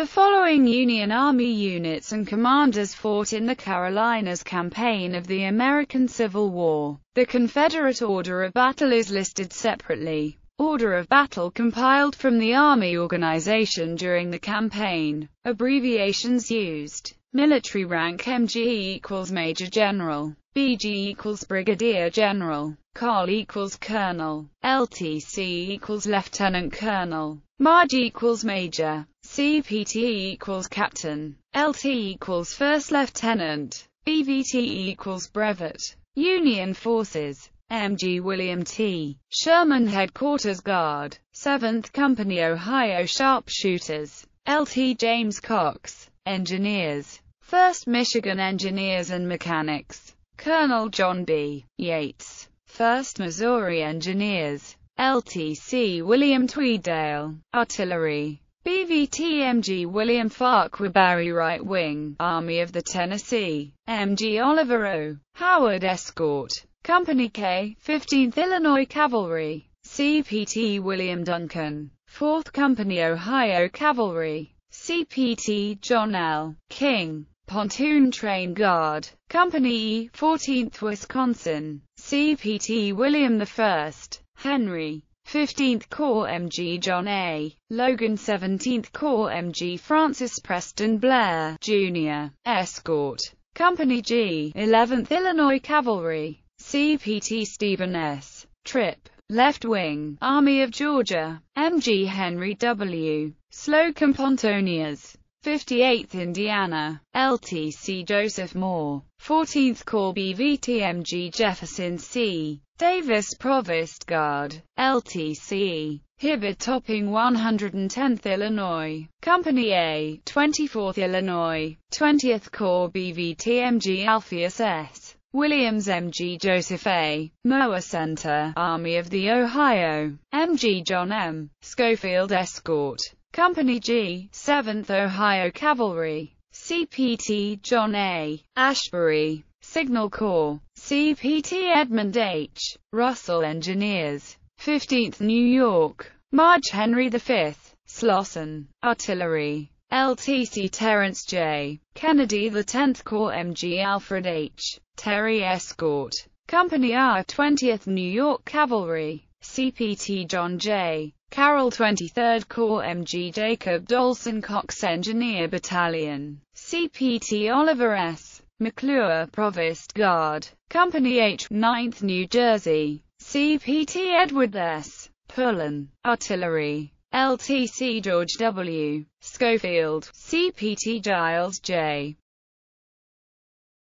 The following Union Army units and commanders fought in the Carolinas campaign of the American Civil War. The Confederate Order of Battle is listed separately. Order of Battle compiled from the Army organization during the campaign. Abbreviations used. Military rank MG equals Major General. BG equals Brigadier General. Col equals Colonel. LTC equals Lieutenant Colonel. MARG equals Major. CPT equals Captain. LT equals First Lieutenant. BVT equals Brevet. Union Forces. MG William T. Sherman Headquarters Guard, 7th Company Ohio Sharpshooters, LT James Cox, Engineers, 1st Michigan Engineers and Mechanics, Colonel John B. Yates, 1st Missouri Engineers, LTC William Tweedale, Artillery, BVT-MG William Farquhar Barry Right Wing, Army of the Tennessee, MG Oliver O. Howard Escort, Company K, 15th Illinois Cavalry, CPT William Duncan, 4th Company Ohio Cavalry, CPT John L. King, Pontoon Train Guard, Company E, 14th Wisconsin, CPT William I. Henry, 15th Corps MG John A. Logan 17th Corps MG Francis Preston Blair, Jr., Escort, Company G, 11th Illinois Cavalry, CPT Stephen S. Tripp, Left Wing, Army of Georgia, MG Henry W. Slocum Pontoniers, 58th Indiana, LTC Joseph Moore, 14th Corps BVT MG Jefferson C. Davis Provost Guard, LTC, Hibbert Topping 110th Illinois, Company A, 24th Illinois, 20th Corps BVTMG Alpheus S. Williams MG Joseph A. Mower Center, Army of the Ohio, MG John M. Schofield Escort, Company G, 7th Ohio Cavalry, CPT John A. Ashbury, Signal Corps, CPT Edmund H. Russell Engineers, 15th New York, March Henry V. Slauson, Artillery, LTC Terrence J. Kennedy the 10th Corps MG Alfred H. Terry Escort, Company R 20th New York Cavalry, CPT John J. Carroll 23rd Corps MG Jacob Dolson Cox Engineer Battalion, CPT Oliver S. McClure Provost Guard, Company H 9th New Jersey, CPT Edward S. Pullen, Artillery, LTC George W. Schofield, CPT Giles J.